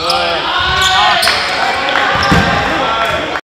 Good.